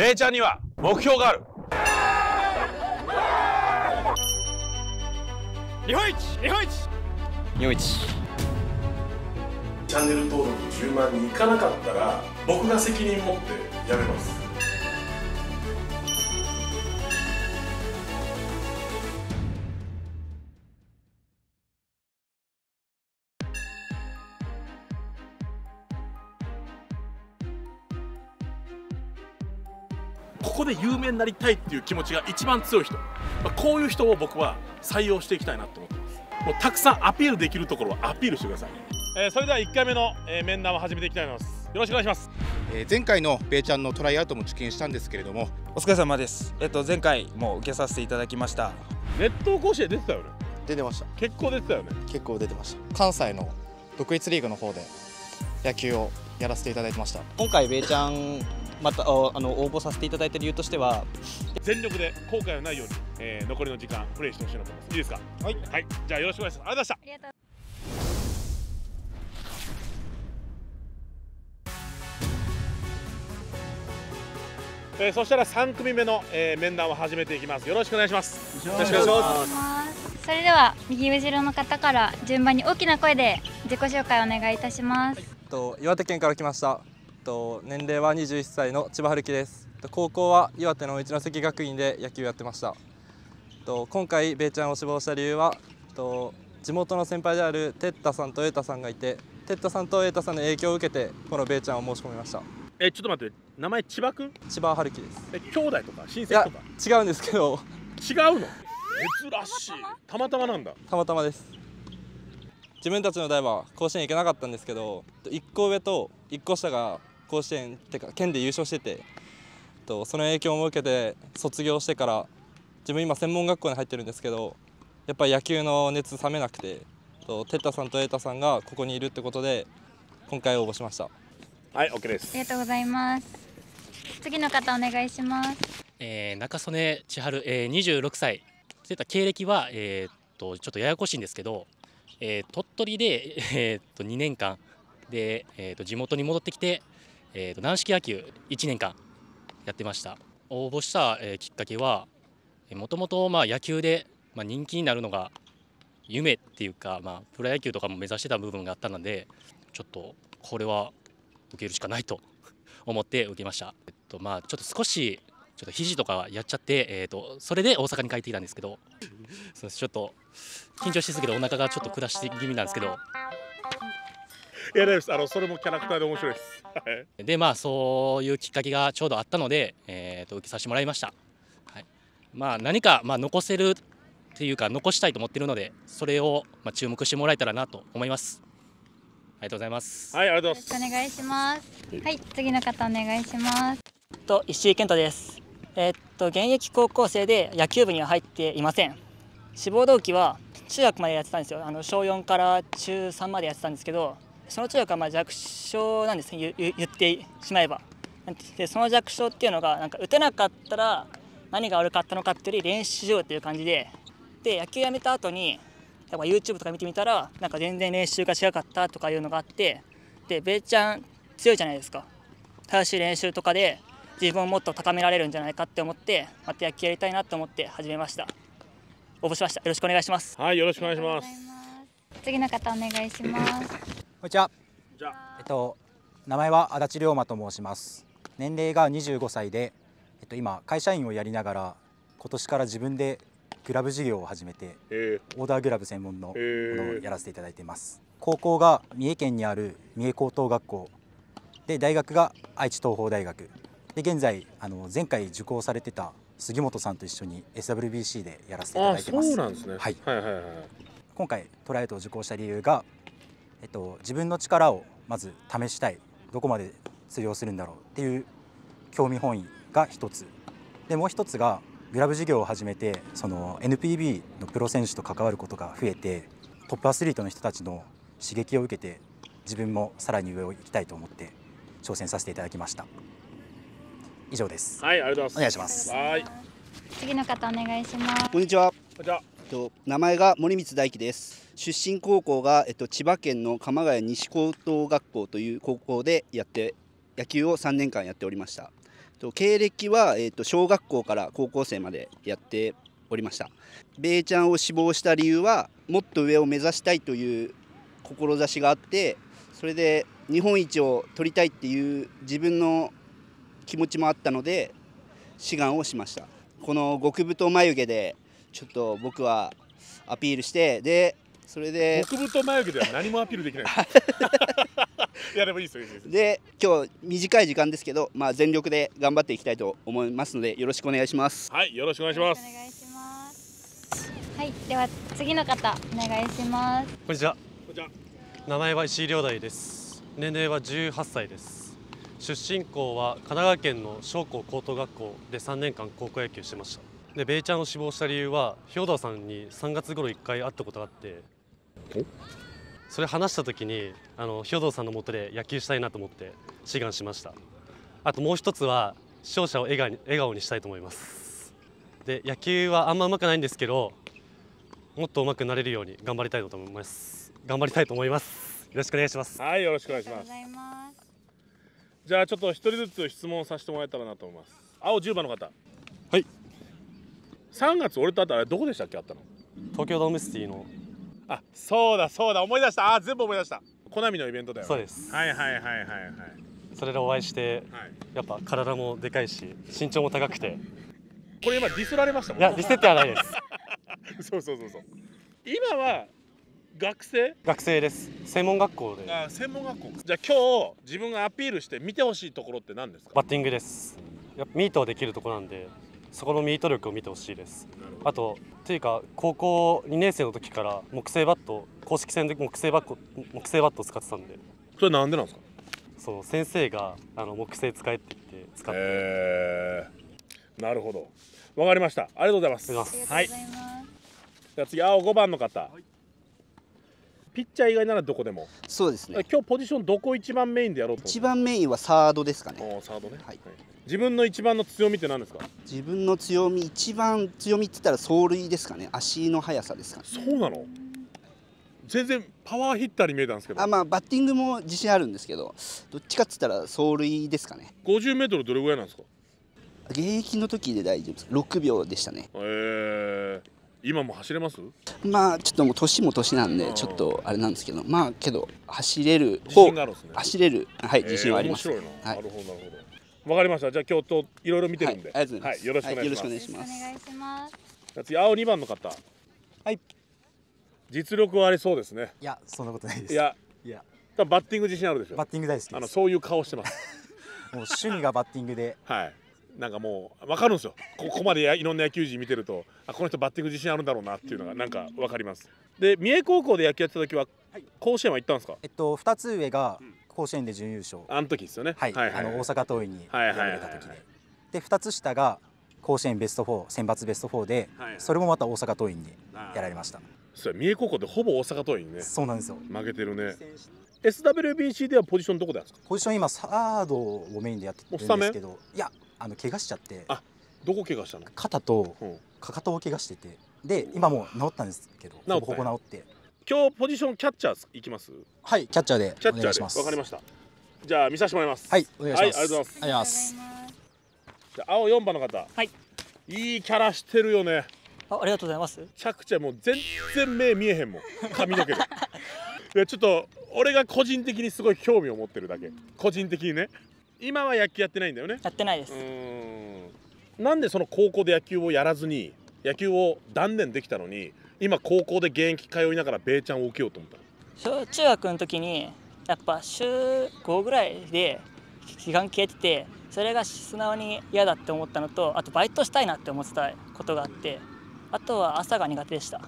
ベイちゃんには目標がある。日本一日本一。日本一。チャンネル登録10万にいかなかったら僕が責任持ってやめますで有名になりたいっていう気持ちが一番強い人、まあ、こういう人を僕は採用していきたいなと思ってます。もうたくさんアピールできるところはアピールしてください、えーそれでは1回目の、えー面談を始めていきたいと思います。よろしくお願いします。えー前回のベイちゃんのトライアウトも受験したんですけれども。お疲れ様です。えっと前回も受けさせていただきました。熱湯甲子園出てたよね。出てました。結構出てたよね。結構出てました。関西の独立リーグの方で野球をやらせていただいてました。今回ベイちゃんまたああの応募させていただいている理由としては全力で後悔のないように、えー残りの時間プレーしてほしいなと思います。いいですか？はい、はい、じゃあよろしくお願いします。ありがとうございました。ありがとうえーそしたら3組目の、えー面談を始めていきます。よろしくお願いします。よろしくお願いしごます。それでは右後ろの方から順番に大きな声で自己紹介お願いいたします。と岩手県から来ましたと年齢は21歳の千葉春樹です。と高校は岩手の一関学院で野球やってました。と今回ベイちゃんを志望した理由はと地元の先輩であるテッタさんとエータさんがいてテッタさんとエータさんの影響を受けてこのベイちゃんを申し込みました。えーちょっと待って名前千葉くん？千葉春樹です。え兄弟とか親戚とか？違うんですけど。違うの？珍しい。たまたまなんだ。たまたまです。自分たちの代は甲子園行けなかったんですけど1個上と1個下が甲子園ってか県で優勝しててとその影響も受けて卒業してから自分今専門学校に入ってるんですけどやっぱり野球の熱冷めなくてとテッタさんとエータさんがここにいるってことで今回応募しました。はい OK です。ありがとうございます。次の方お願いします。えー中曽根千春、えー、26歳そうい。った経歴は、えーっとちょっとややこしいんですけど、えー鳥取で、えーっと2年間で、えーっと地元に戻ってきて、えーと軟式野球1年間やってました。応募した、えーきっかけはもともと野球で、まあ、人気になるのが夢っていうか、まあ、プロ野球とかも目指してた部分があったのでちょっとこれは受けるしかないと思って受けました。えっとまあちょっと少しちょっと肘とかやっちゃって、えっとそれで大阪に帰ってきたんですけど、ちょっと緊張しすぎてお腹がちょっと下し気味なんですけど、いや大丈夫です。あのそれもキャラクターで面白いです。はいでまあそういうきっかけがちょうどあったので、えっと受けさせてもらいました。はい。まあ何かまあ残せるっていうか残したいと思ってるので、それをまあ注目してもらえたらなと思います。ありがとうございます。はいありがとうよろしくお願いしますはい次の方お願いしますと石井健太です。えーっと現役高校生で野球部には入っていません。志望動機は中学までやってたんですよ。あの小4から中3までやってたんですけど、その中学はまあ弱小なんですね。言ってしまえば。でその弱小っていうのがなんか打てなかったら何が悪かったのかっていうより練習しようっていう感じで、で野球やめた後にやっぱ YouTube とか見てみたらなんか全然練習が違かったとかいうのがあって、でベイちゃん強いじゃないですか。正しい練習とかで自分をもっと高められるんじゃないかって思ってまた野球やりたいなと思って始めました。応募しました。よろしくお願いします。はいよろしくお願いします。次の方お願いしますこんにちは。じゃあえっと名前は足立龍馬と申します。年齢が25歳で、えっと今会社員をやりながら今年から自分でグラブ事業を始めて、えオーダーグラブ専門のものをやらせていただいています。高校が三重県にある三重高等学校で大学が愛知東邦大学で現在あの前回受講されてた杉本さんと一緒に SWBC でやらせていたあだいてます。そうなんですねはい。はいはいはい今回トライアウトを受講した理由が、えっと、自分の力をまず試したい。どこまで通用するんだろうっていう興味本位が一つ。でもう一つがグラブ事業を始めてその NPB のプロ選手と関わることが増えてトップアスリートの人たちの刺激を受けて自分もさらに上を行きたいと思って挑戦させていただきました。以上です。はいありがとうございます。お願いします。はい。次の方お願いします。こんにちは。こんにちは。と名前が森光大輝です。出身高校がえっと千葉県の鎌ヶ谷西高等学校という高校でやって野球を3年間やっておりました。と経歴は、えー、と小学校から高校生までやっておりました米ちゃんを志望した理由はもっと上を目指したいという志があってそれで日本一を取りたいっていう自分の気持ちもあったので志願をしましたこの極太眉毛でちょっと僕はアピールしてでそれで極太眉毛では何もアピールできない いやでもいいですよいいですよで今日短い時間ですけど、まあ、全力で頑張っていきたいと思いますのでよろしくお願いしますはいよろしくお願いしますはいでは次の方お願いしますこんにちは。こんにちは名前は石井亮大です。年齢は18歳です。出身校は神奈川県の商工高等学校で3年間高校野球してました。で、ベイちゃんを志望した理由は兵藤さんに3月頃1回会ったことがあって、それ話した時にあの兵藤さんのもとで野球したいなと思って志願しました。あともう一つは視聴者を笑顔に笑顔にしたいと思います。で、野球はあんま上手くないんですけど、もっと上手くなれるように頑張りたいと思います。頑張りたいと思います。よろしくお願いします。はいよろしくお願いしますじゃあちょっと一人ずつ質問させてもらえたらなと思います青10番の方はい3月俺と会ったらどこでしたっけあったの？東京ドームシティの。あそうだそうだ思い出した。あ全部思い出した。コナミのイベントだよね。そうです。はいはいはいはいはい。それでお会いして、やっぱ体もでかいし身長も高くて。これ今ディスられましたもんいやディスってはないです。そうそうそうそう。今は学生？学生です。専門学校で。あ専門学校。じゃあ今日自分がアピールして見てほしいところって何ですか？バッティングです。やっぱミートはできるところなんでそこのミート力を見てほしいです。あとっていうか高校2年生の時から木製バット公式戦で木製バット木製バットを使ってたんで。それなんでなんですか？その先生があの木製使えって言って使って。なるほど。わかりました。ありがとうございます。はい。じゃあ次青5番の方、ピッチャー以外ならどこでも。そうですね。今日ポジションどこ一番メインでやろうと一番メインはサードですかね。おサードね、はい、自分の一番の強みって何ですか？自分の強み一番強みって言ったら走塁ですかね。足の速さですかね。そうなの？全然パワーヒッターに見えたんですけど。あまあバッティングも自信あるんですけどどっちかって言ったら走塁ですかね。50m どれぐらいなんですか？現役の時で大丈夫です。6秒でしたね。えー、今も走れます？まあちょっともう年も年なんでちょっとあれなんですけどまあけど走れる自信があるんですね。走れる。はい自信はあります、えー面白いな、はい。なるほどなるほど。わかりました。じゃあ今日といろいろ見てるんで、はいありがとうございます。よろしくお願いします、はいよろしくお願いします。お願いします。じゃあ次青2番の方。はい。実力はありそうですね。いやそんなことないです。いや。いや。多分バッティング自信あるでしょ。バッティング大好きです。あのそういう顔してます。もう趣味がバッティングで。はいなんかもう分かるんですよ。こここまでやいろんな野球人見てるとあこの人バッティング自信あるんだろうなっていうのがなんか分かります。で三重高校で野球やってた時は甲子園は行ったんですか？えっと2つ上が甲子園で準優勝。あの時ですよね。はい、はいあの大阪桐蔭にはいはいはい敗れた時で。で2つ下が甲子園ベスト4選抜ベスト4で、はいそれもまた大阪桐蔭にやられました。そうや三重高校でほぼ大阪桐蔭にね。そうなんですよ。負けてるね。SWBC ではポジションどこでやるんですか？ポジション今サードをメインでやってるんですけど。いやあの怪我しちゃって。あどこ怪我したの？肩とかかとを怪我してて。で今もう治ったんですけど治ったんや。ほぼほぼ治って。今日ポジションキャッチャーいきます？はいキャッチャーでキャッチャーお願いします。でわかりました。じゃあ見させてもらいます。はいお願いします。はいありがとうございます。じゃあ青4番の方。はい。いいキャラしてるよね。あありがとうございます。めちゃくちゃもう全然目見えへんもん。髪の毛で。いやちょっと俺が個人的にすごい興味を持ってるだけ。個人的にね今は野球やってないんだよね。やってないです。なんでその高校で野球をやらずに野球を断念できたのに今高校で現役通いながらベイちゃんを受けようと思ったの？小中学の時にやっぱ週5ぐらいで期間消えててそれが素直に嫌だって思ったのとあとバイトしたいなって思ってたことがあってあとは朝が苦手でした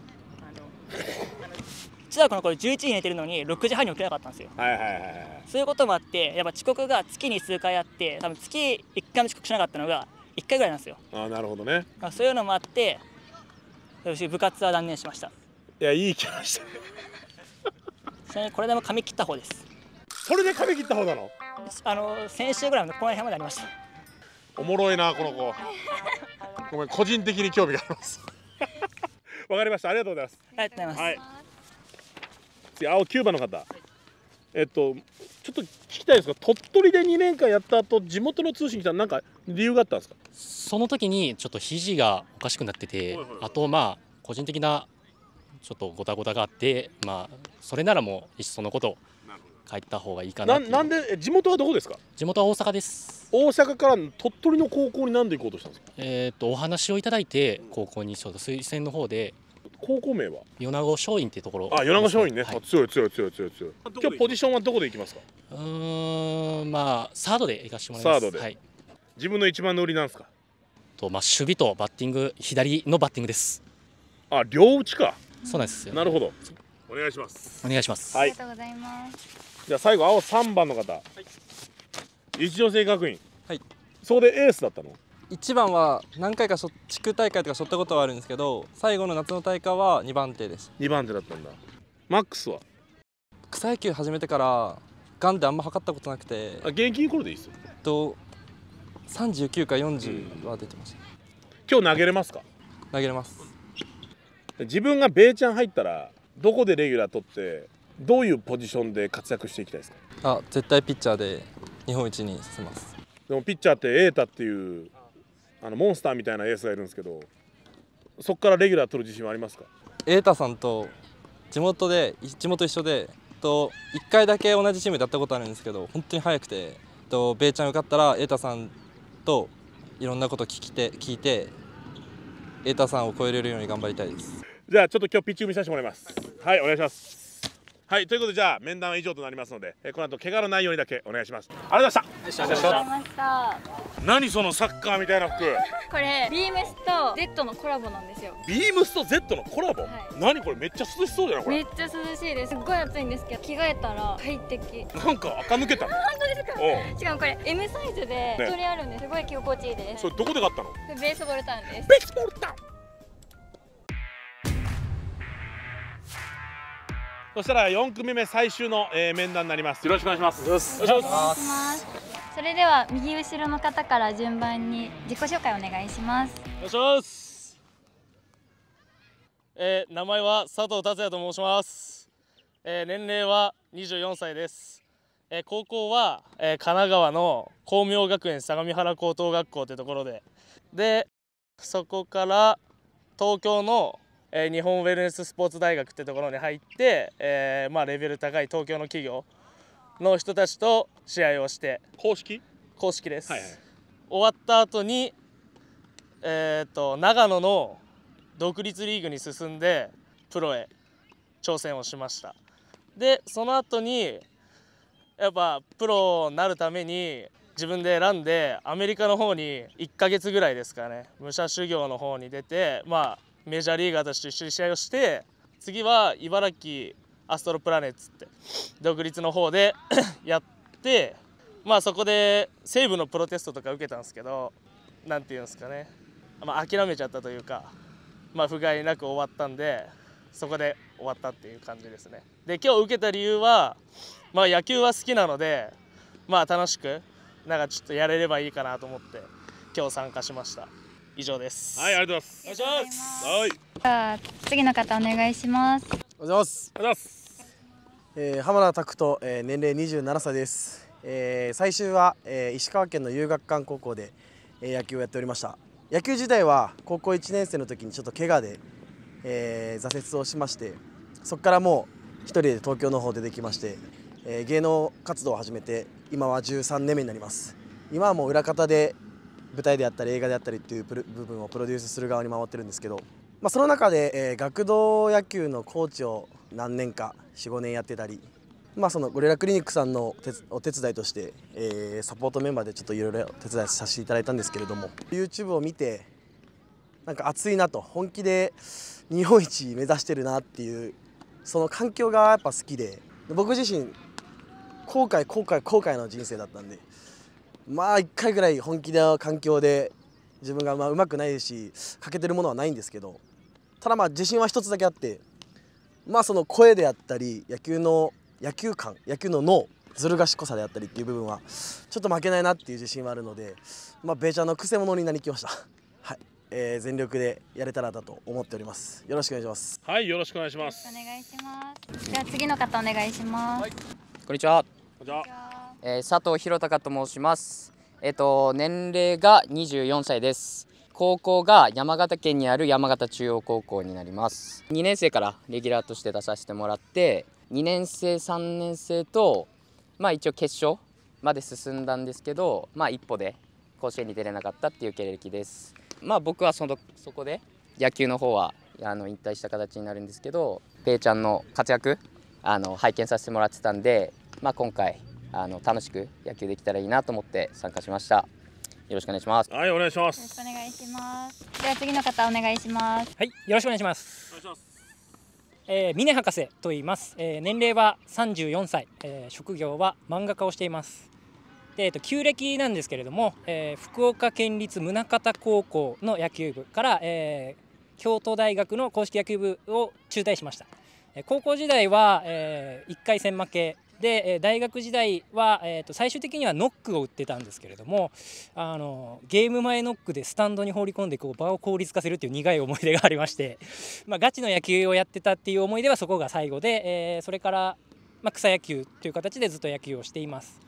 中学の頃11時に寝てるのに6時半に起きなかったんですよ。はいはいはいはいそういうこともあってやっぱ遅刻が月に数回あって多分月1回も遅刻しなかったのが1回ぐらいなんですよ。ああなるほどね。まあそういうのもあってよし部活は断念しました。いやいいキャラしてるちなみにこれでも髪切った方です。それで髪切った方なの？あの先週ぐらいのこの辺までありました。おもろいなこの子。ごめん個人的に興味があります。わかりました。ありがとうございます。ありがとうございます、はい。次青9番の方。えっとちょっと聞きたいですが鳥取で2年間やった後地元の通信に来たらなんか理由があったんですか？その時にちょっと肘がおかしくなっててあとまあ個人的なちょっとごたごたがあってまあそれならもういっそのこと帰った方がいいかなななんでえ地元はどこですか？地元は大阪です。大阪から鳥取の高校になんで行こうとしたんですか？えーっとお話をいただいて高校にちょっと推薦の方で高校名は？米子松陰っていうところ。あ米子松陰ね、はい。あ強い強い強い強い強い。今日ポジションはどこで行きますか？うーんまあサードで行かせてもらいます。サードで。はい。自分の一番の売りなんですか？とまあ守備とバッティング左のバッティングです。あ両打ちか。そうなんですよ。なるほど。お願いします。お願いします。はい。ありがとうございます。じゃあ最後青3番の方、一ノ瀬学院。はい。そこでエースだったの？1番は何回か地区大会とかしょったことはあるんですけど最後の夏の大会は2番手でした2番手だったんだ。マックスは？草野球始めてからガンであんま測ったことなくてあ現役の頃でいいですよ。と39か40は出てました、今日投げれますか？投げれます。自分がベイちゃん入ったらどこでレギュラー取ってどういうポジションで活躍していきたいですか？あ絶対ピッチャーで日本一にします。でもピッチャーって瑛太っていうあのモンスターみたいなエースがいるんですけどそこからレギュラー取る自信はありますか？瑛太さんと地元で地元一緒でと1回だけ同じチームでやったことあるんですけど本当に速くてとベイちゃん受かったら瑛太さんといろんなこと聞きて聞いて瑛太さんを超えれるように頑張りたいです。じゃあちょっと今日ピッチング見させてもらいます。はいお願いしますはいということでじゃあ面談は以上となりますので、えーこの後怪我のないようにだけお願いします。ありがとうございました。ありがとうございました。何そのサッカーみたいな服。これビームスと Z のコラボなんですよ。ビームスと Z のコラボ、何これめっちゃ涼しそうじゃないこれ。めっちゃ涼しいです。すっごい暑いんですけど着替えたら快適。なんか垢抜けたね 本当ですか？う。んしかもこれ M サイズでね。一人あるんです。すごい着心地いいです。それどこで買ったの？ベースボールタウンです。ベースボールタウンそしたら4組目最終の、えー面談になりますよろしくお願いしますよろしくお願いしますそれでは右後ろの方から順番に自己紹介お願いしますお願いします。えー名前は佐藤達也と申します。えー年齢は24歳です。えー高校は、えー神奈川の光明学園相模原高等学校というところで、でそこから東京の、えー日本ウェルネススポーツ大学ってところに入って、えーまあレベル高い東京の企業の人たちと試合をして。公式？公式です。終わった後にえー、と長野の独立リーグに進んでプロへ挑戦をしました。でその後にやっぱプロになるために自分で選んでアメリカの方に1ヶ月ぐらいですかね。武者修行の方に出てまあメジャーリーガーたちと一緒に試合をして次は茨城アストロプラネッツって独立の方で やってまあそこで西武のプロテストとか受けたんですけどなんていうんですかね、まあ、諦めちゃったというか、まあ、不甲斐なく終わったんでそこで終わったっていう感じですね。で今日受けた理由は、まあ、野球は好きなのでまあ楽しくなんかちょっとやれればいいかなと思って今日参加しました。以上ですはいありがとうございますお願いしますはいじゃあ次の方お願いしますおはようございます。おはようございます。えー、浜田拓人、えー、年齢27歳です。えー、最終は、えー、石川県の有学館高校で、えー、野球をやっておりました。野球自体は高校1年生の時にちょっと怪我で、えー、挫折をしまして、そこからもう一人で東京の方出てきまして、えー、芸能活動を始めて今は13年目になります。今はもう裏方で舞台であったり映画であったりっていう部分をプロデュースする側に回ってるんですけど、まあ、その中で、えー学童野球のコーチを何年か45年やってたり、まあ、そのゴリラクリニックさんのお手伝いとして、えーサポートメンバーでちょっといろいろ手伝いさせていただいたんですけれども YouTube を見てなんか熱いなと本気で日本一目指してるなっていうその環境がやっぱ好きで僕自身後悔後悔後悔の人生だったんでまあ1回ぐらい本気の環境で自分がまあ上手くないですし欠けてるものはないんですけどただまあ自信は一つだけあってまあその声であったり野球の野球感野球の脳ずる賢さであったりっていう部分はちょっと負けないなっていう自信はあるので、まあ、ベイちゃんのくせ者になりきました。はい、えー全力でやれたらだと思っております。よろしくお願いします。はいよろしくお願いしますお願いしますでは次の方お願いします、こんにちは。こんにちは。えー佐藤弘隆と申します。えっ、と年齢が24歳です。高校が山形県にある山形中央高校になります。2年生からレギュラーとして出させてもらって、2年生3年生とまあ一応決勝まで進んだんですけど、まあ一歩で甲子園に出れなかったっていう経歴です。まあ僕はそのそこで野球の方はあの引退した形になるんですけど、ペイちゃんの活躍あの拝見させてもらってたんで、まあ、今回あの楽しく野球できたらいいなと思って参加しましたよろしくお願いしますはいお願いしまよろしくお願いしますでは次の方お願いしますはい、よろしくお願いします。えー、峰博士と言います。えー年齢は34歳、えー職業は漫画家をしています。で、えっと旧暦なんですけれども、えー福岡県立宗像高校の野球部から、えー京都大学の硬式野球部を中退しました。えー高校時代は、え1回戦負けで、大学時代は、えーと最終的にはノックを打ってたんですけれどもあのゲーム前ノックでスタンドに放り込んでこう場を効率化するっていう苦い思い出がありまして、まあ、ガチの野球をやってたっていう思い出はそこが最後で、えーそれから、まあ、草野球という形でずっと野球をしています。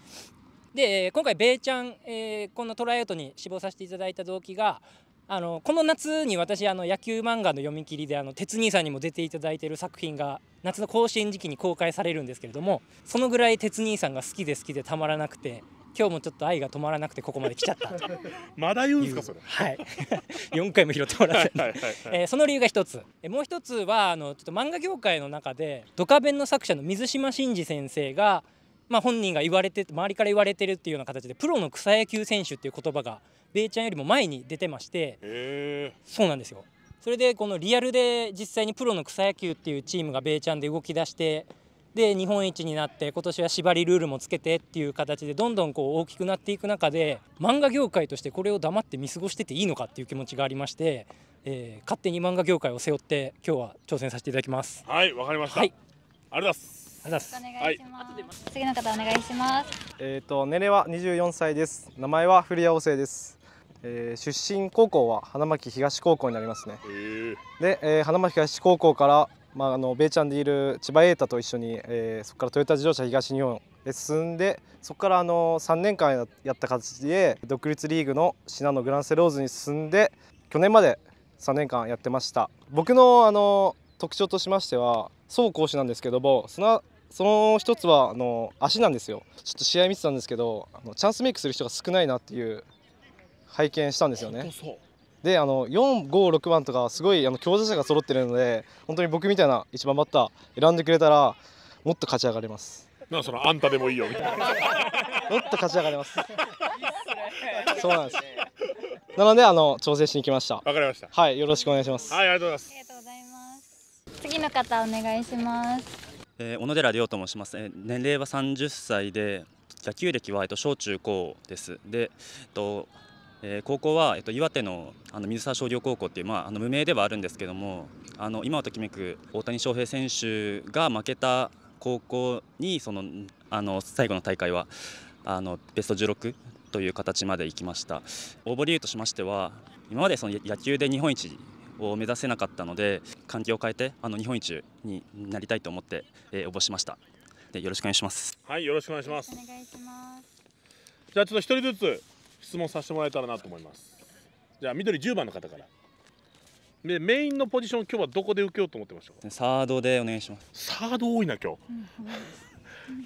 で今回ベイちゃん、えーこのトライアウトに志望させていただいた動機があのこの夏に私あの野球漫画の読み切りであの鉄兄さんにも出ていただいている作品が夏の甲子園時期に公開されるんですけれどもそのぐらい鉄兄さんが好きで好きでたまらなくて今日もちょっと愛が止まらなくてここまで来ちゃった。と まだ言うんですかそれ。はい。4回も拾ってもらってはいえーその理由が一つ。えーもう一つはあのちょっと漫画業界の中でドカベンの作者の水島新司先生がまあ、本人が言われて周りから言われてるっていうような形でプロの草野球選手っていう言葉がベイちゃんよりも前に出てましてそうなんですよ。それでこのリアルで実際にプロの草野球っていうチームがベイちゃんで動き出してで日本一になって今年は縛りルールもつけてっていう形でどんどんこう大きくなっていく中で漫画業界としてこれを黙って見過ごしてていいのかっていう気持ちがありまして、えー勝手に漫画業界を背負って今日は挑戦させていただきます。はいわかりました、はい。ありがとうございます。お願いします、次の方お願いします。えー、と年齢は24歳です。名前は古谷旺生です、えー出身高校は花巻東高校になりますね。で、えー花巻東高校から、まあ、あのベイちゃんでいる千葉瑛太と一緒に、えーそこからトヨタ自動車東日本へ進んでそこからあの3年間ややった形で独立リーグの信濃グランセローズに進んで去年まで3年間やってました。僕のあの特徴としましては走攻守なんですけどもそのその一つはあの足なんですよ。ちょっと試合見てたんですけどあのチャンスメイクする人が少ないなっていう拝見したんですよね。であの456番とかすごいあの強打者が揃ってるので本当に僕みたいな一番バッター選んでくれたらもっと勝ち上がれます。なそのあんたでもいいよみたいな。もっと勝ち上がれます。そうなんです。なのであの調整しに来ました。わかりました。はいよろしくお願いします。はいありがとうございます。次の方お願いします。えー小野寺亮と申します、えー年齢は30歳で野球歴は、えっと、小中高です。で、えっとえー高校は、えっと、岩手のあの水沢商業高校っていう、まあ、あの無名ではあるんですけどもあの今をときめく大谷翔平選手が負けた高校にそのあの最後の大会はあのベスト16という形まで行きました。応募理由としましては今までその野球で日本一を目指せなかったので環境を変えてあの日本一になりたいと思って、えー応募しました。でよろしくお願いします。はいよろしくお願いします。お願いします。じゃあちょっと一人ずつ質問させてもらえたらなと思います。じゃあ緑10番の方から。でメインのポジション今日はどこで受けようと思ってましたか？サードでお願いします。サード多いな今日。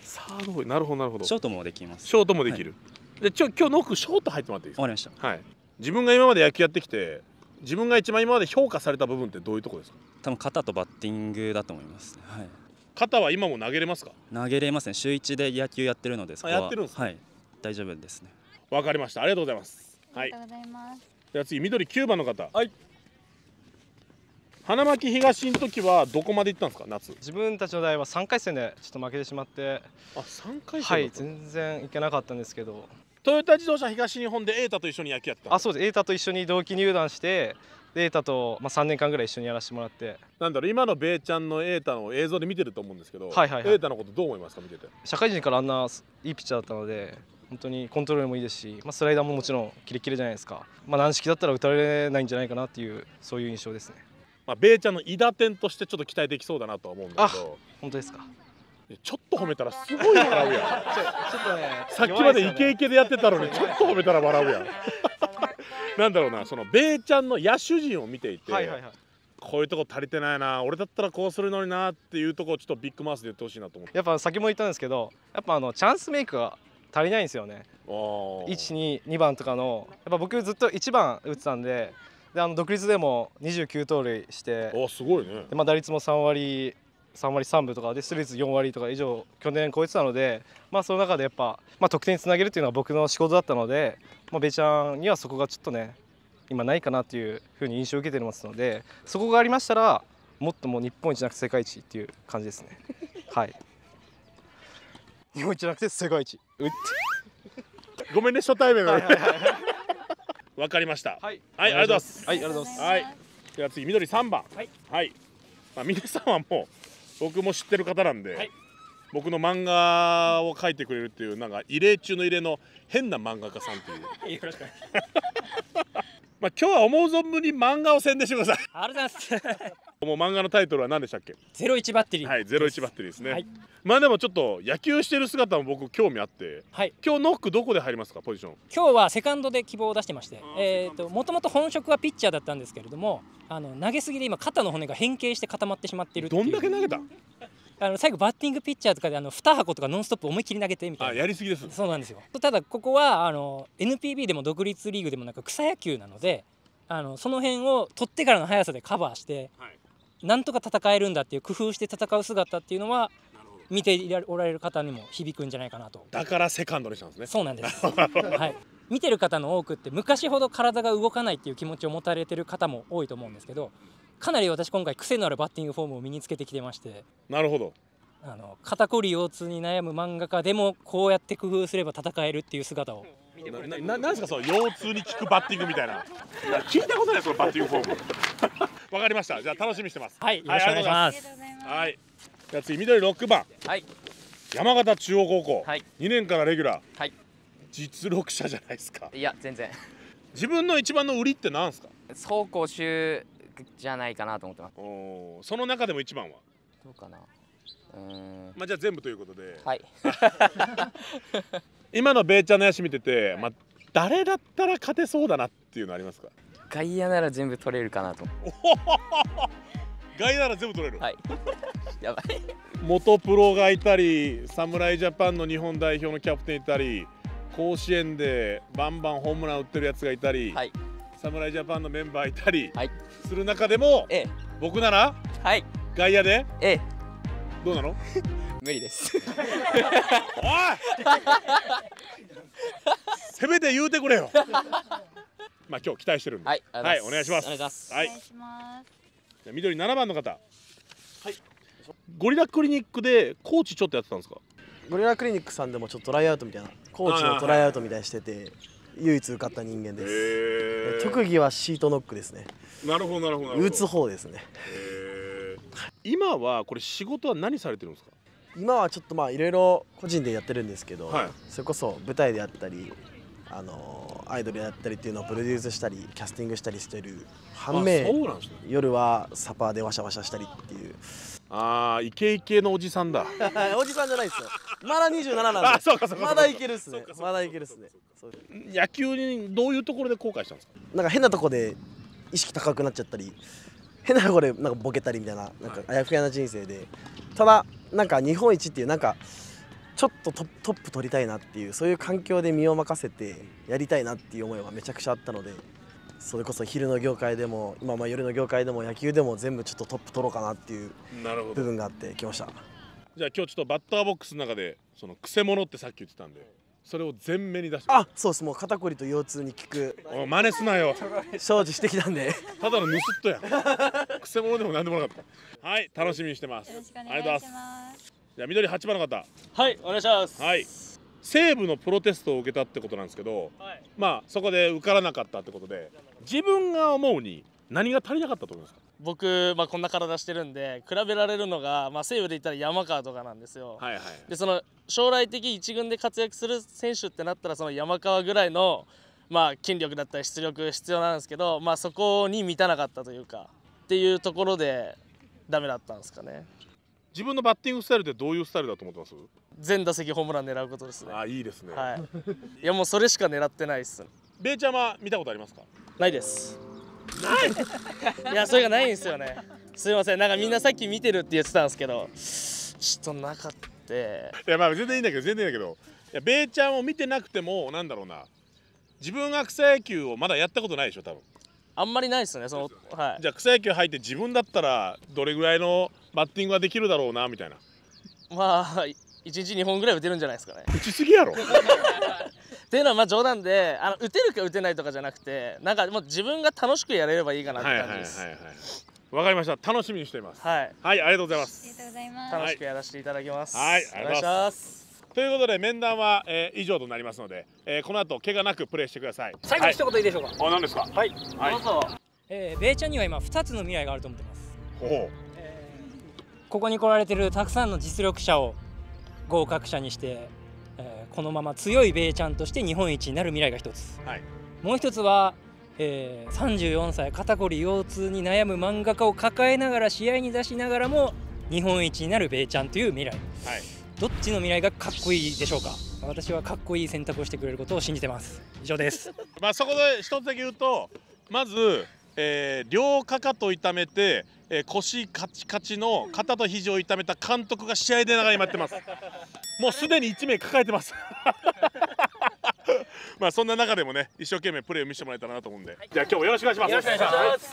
サード多い。なるほどなるほど。ショートもできます。ショートもできる、でちょ今日ノックショート入ってもらっていいですか？わかりました。はい。自分が今まで野球やってきて自分が一番今まで評価された部分ってどういうところですか？多分肩とバッティングだと思います、ね。はい、肩は今も投げれますか？投げれますね。週1で野球やってるのでそこは。やってるんですか？はい。大丈夫ですねわかりました。ありがとうございます。はい。ありがとうございます。では次緑9番の方。はい。花巻東の時はどこまで行ったんですか夏？自分たちの代は3回戦でちょっと負けてしまって。あ3回戦はい全然いけなかったんですけど。トヨタ自動車東日本で瑛太と一緒に野球やってた。あそうです。瑛太と一緒に同期入団してで瑛太と、まあ、3年間ぐらい一緒にやらせてもらって。なんだろう今のベイちゃんの瑛太の映像で見てると思うんですけどはいはいはい。瑛太のことどう思いますか見てて？社会人からあんないいピッチャーだったので本当にコントロールもいいですし、まあ、スライダーももちろんキレッキレじゃないですか、まあ、軟式だったら打たれないんじゃないかなっていうそういう印象ですね。まあ、ベイちゃんの韋駄天としてちょっと期待できそうだなとは思うんだけど。本当ですか。ちょっと褒めたらすごい笑うやん。ちょっとねさっきまでイケイケでやってたのにちょっと褒めたら笑うやん。なんだろうなそのベイちゃんの野手陣を見ていて、はいはいはい。こういうとこ足りてないな俺だったらこうするのになっていうとこをちょっとビッグマウスで言ってほしいなと思って。やっぱ先も言ったんですけどやっぱあのチャンスメイクが足りないんですよね。122番とかのやっぱ僕ずっと1番打ってたんでであの独立でも29盗塁しておすごいね。で、まあ、打率も3割3割3分とかで出塁率4割とか以上去年超えてたので、まあ、その中でやっぱ、まあ、得点につなげるっていうのは僕の仕事だったので、まあ、ベイちゃんにはそこがちょっとね今ないかなっていうふうに印象を受けてますのでそこがありましたらもっともう日本一なくて世界一っていう感じですね。はい。日本一じゃなくて世界一うってごめんね初対面なのにわかりました。はい。はい、ありがとうございます。はいありがとうございます。はい。では次緑3番はい、まあ、皆さんはもう僕も知ってる方なんで、僕の漫画を描いてくれるっていうなんか異例中の異例の変な漫画家さんっていう。よろしくお願いします。まあ今日は思う存分に漫画を宣伝してください。ありがとうございますもう漫画のタイトルは何でしたっけ？ゼロ一バッテリー。はいゼロ一バッテリーですね、はい。まあでもちょっと野球してる姿も僕興味あって、はい、今日ノックどこで入りますか？ポジション。今日はセカンドで希望を出してまして。えーともともと本職はピッチャーだったんですけれどもあの投げすぎで今肩の骨が変形して固まってしまっているどんだけ投げた？あの最後バッティングピッチャーとかであの2箱とかノンストップ思いっきり投げてみたいな。あやりすぎですそうなんですよ。ただここはあの NPB でも独立リーグでもなんか草野球なのであのその辺を取ってからの速さでカバーして、なんとか戦えるんだっていう工夫して戦う姿っていうのは見ていらおられる方にも響くんじゃないかなと。だからセカンドにしたんですね。そうなんです、はい、見てる方の多くって昔ほど体が動かないっていう気持ちを持たれてる方も多いと思うんですけどかなり私今回癖のあるバッティングフォームを身につけてきてましてなるほど。あの肩こり腰痛に悩む漫画家でもこうやって工夫すれば戦えるっていう姿をなななんですかその腰痛に効くバッティングみたいな。いや聞いたことないそのバッティングフォーム。わかりました。じゃあ楽しみにしてます。はいよろしくお願いします。はい。じゃあ次緑6番。はい。山形中央高校、はい。2年からレギュラー、はい。実力者じゃないですか。いや全然。自分の一番の売りって何ですか？走攻守じゃないかなと思ってます。おその中でも一番は？どうかな。うーん。まあじゃあ全部ということで。はい 今のベイちゃんの野手見てて、まあ、誰だったら勝てそうだなっていうのありますか？外野なら全部取れるかなと。外野なら全部取れる？はい。やばい。元プロがいたり侍ジャパンの日本代表のキャプテンいたり甲子園でバンバンホームラン打ってるやつがいたり、侍ジャパンのメンバーいたりする中でも、僕なら、外野で、どうなの？無理です。おい！せめて言うてくれよ。まあ今日期待してるんで。はいお願いします。お願いします。はい。じゃあ緑7番の方。はい。ゴリラクリニックでコーチちょっとやってたんですか？ゴリラクリニックさんでもちょっとトライアウトみたいなコーチのトライアウトみたいにしてて唯一受かった人間です。特技はシートノックですね。なるほどなるほどなるほど。打つ方ですね今はこれ仕事は何されてるんですか？今はちょっとまあいろいろ個人でやってるんですけど、はい。それこそ舞台であったりあのアイドルやったりっていうのをプロデュースしたりキャスティングしたりしてる反面ね。夜はサパーでワシャワシャしたりっていう。ああイケイケのおじさんだ。おじさんじゃないですよ。まだ27なんで。あそうかそうかまだいけるっすね。まだいけるっすね。野球にどういうところで後悔したんですか？なんか変なとこで意識高くなっちゃったり変なとこでなんかボケたりみたいななんかあやふやな人生で。ただなんか日本一っていうなんかちょっとトトップ取りたいなっていうそういう環境で身を任せてやりたいなっていう思いがめちゃくちゃあったのでそれこそ昼の業界でも今まあ夜の業界でも野球でも全部ちょっとトップ取ろうかなっていう部分があってきました。じゃあ今日ちょっとバッターボックスの中でそのくせ者ってさっき言ってたんでそれを全面に出してあそうです。もう肩こりと腰痛に効く。おい真似すなよ。承知してきたんで。ただの盗っ人や。んくせ者でも何でもなかった。はい楽しみにしてます。よろしくおあ願いしりがとうございます。じゃあ緑8番の方。はいお願いします。はい。西武のプロテストを受けたってことなんですけど、まあそこで受からなかったってことで自分が思うに何が足りなかったと思いますか？僕、まあ、こんな体してるんで比べられるのが、まあ、西武で言ったら山川とかなんですよ、はいはい。でその将来的一軍で活躍する選手ってなったらその山川ぐらいの、まあ、筋力だったり出力必要なんですけど、まあ、そこに満たなかったというかっていうところでダメだったんですかね。自分のバッティングスタイルってどういうスタイルだと思ってます？全打席ホームラン狙うことですね。あいいですね。はい。いやもうそれしか狙ってないっす。ベイちゃんは見たことありますか？ないですない。いやそれがないんですよね。すいません。なんかみんなさっき見てるって言ってたんですけどちょっとなかった。いやまあ全然いいんだけど全然いいんだけどいやベイちゃんを見てなくてもなんだろうな。自分が草野球をまだやったことないでしょ多分。あんまりないですねそのはい。じゃあ草野球入って自分だったらどれぐらいのバッティングができるだろうなみたいな。まあ1日2本ぐらい打てるんじゃないですかね。打ちすぎやろ っていうのはまあ冗談であの打てるか打てないとかじゃなくてなんかもう自分が楽しくやれればいいかなってはいはいはい感じです。はいわかりました。楽しみにしています。はい。はいありがとうございます。ありがとうございます。楽しくやらせていただきます。はいありがとうございます。す。ということで面談は、えー以上となりますので、えーこの後怪我なくプレーしてください。最後に一言いいでしょうか、はい、あ何ですか？はい、はい。どうぞ、えー、ベイちゃんには今2つの未来があると思ってます。ほここに来られてるたくさんの実力者を合格者にして、えーこのまま強いベイちゃんとして日本一になる未来が一つ、はい。もう一つは、えー34歳肩こり腰痛に悩む漫画家を抱えながら試合に出しながらも日本一になるベイちゃんという未来。はい。どっちの未来がかっこいいでしょうか？私はかっこいい選択をしてくれることを信じてます。以上です。まあそこで一つだけ言うとまず、えー両かかと痛めて、えー腰カチカチの肩と肘を痛めた監督が試合でながら今やってます。もうすでに1名抱えてます。まあそんな中でもね一生懸命プレーを見せてもらえたらなと思うんで、じゃあ今日もよろしくお願いします。よろしくお願いします。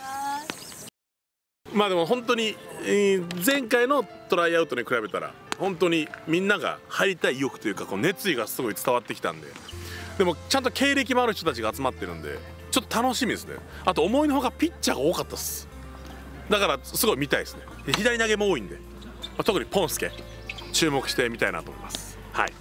まあでも本当に、えー前回のトライアウトに比べたら本当にみんなが入りたい意欲というかこう熱意がすごい伝わってきたんででもちゃんと経歴もある人たちが集まってるんでちょっと楽しみですね。あと思いのほかピッチャーが多かったです。だからすごい見たいですね。で左投げも多いんで、まあ特にポンスケ注目してみたいなと思います。はい。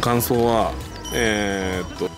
の感想はえーっと